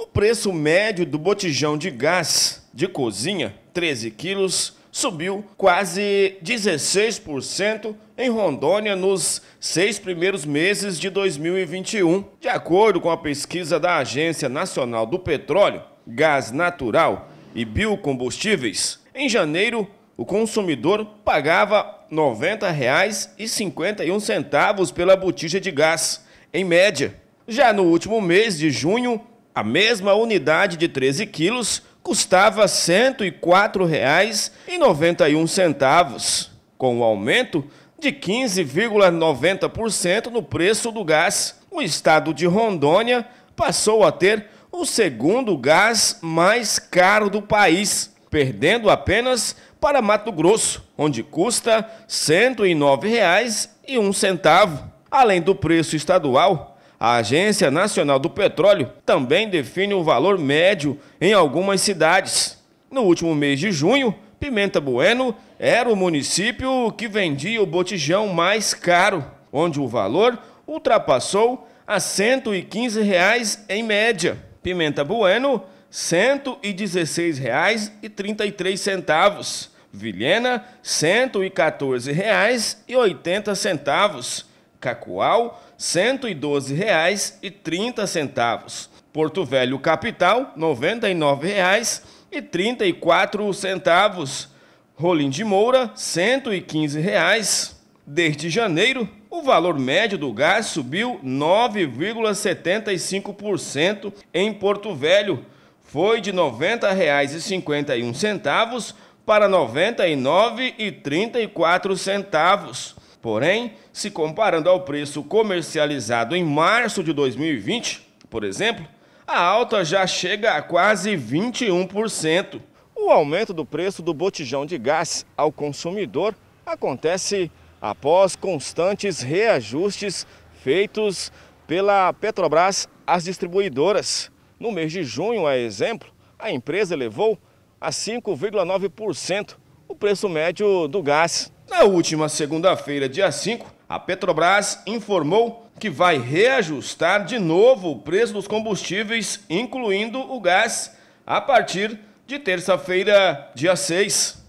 O preço médio do botijão de gás de cozinha, 13 quilos, subiu quase 16% em Rondônia nos seis primeiros meses de 2021. De acordo com a pesquisa da Agência Nacional do Petróleo, Gás Natural e Biocombustíveis, em janeiro o consumidor pagava R$ 90,51 pela botija de gás, em média. Já no último mês de junho, a mesma unidade de 13 quilos custava R$ 104,91, com um aumento de 15,90% no preço do gás. O estado de Rondônia passou a ter o segundo gás mais caro do país, perdendo apenas para Mato Grosso, onde custa R$ 109,01. Além do preço estadual, a Agência Nacional do Petróleo também define o valor médio em algumas cidades. No último mês de junho, Pimenta Bueno era o município que vendia o botijão mais caro, onde o valor ultrapassou a 115 reais em média. Pimenta Bueno, R$ 116,33. Vilhena, R$ 114,80. Cacoal, R$ 112,30. Porto Velho Capital, R$ 99,34. Rolim de Moura, R$ 115,00. Desde janeiro, o valor médio do gás subiu 9,75% em Porto Velho. Foi de R$ 90,51 para R$ 99,34. Porém, se comparando ao preço comercializado em março de 2020, por exemplo, a alta já chega a quase 21%. O aumento do preço do botijão de gás ao consumidor acontece após constantes reajustes feitos pela Petrobras às distribuidoras. No mês de junho, a exemplo, a empresa elevou a 5,9% o preço médio do gás. Na última segunda-feira, dia 5, a Petrobras informou que vai reajustar de novo o preço dos combustíveis, incluindo o gás, a partir de terça-feira, dia 6.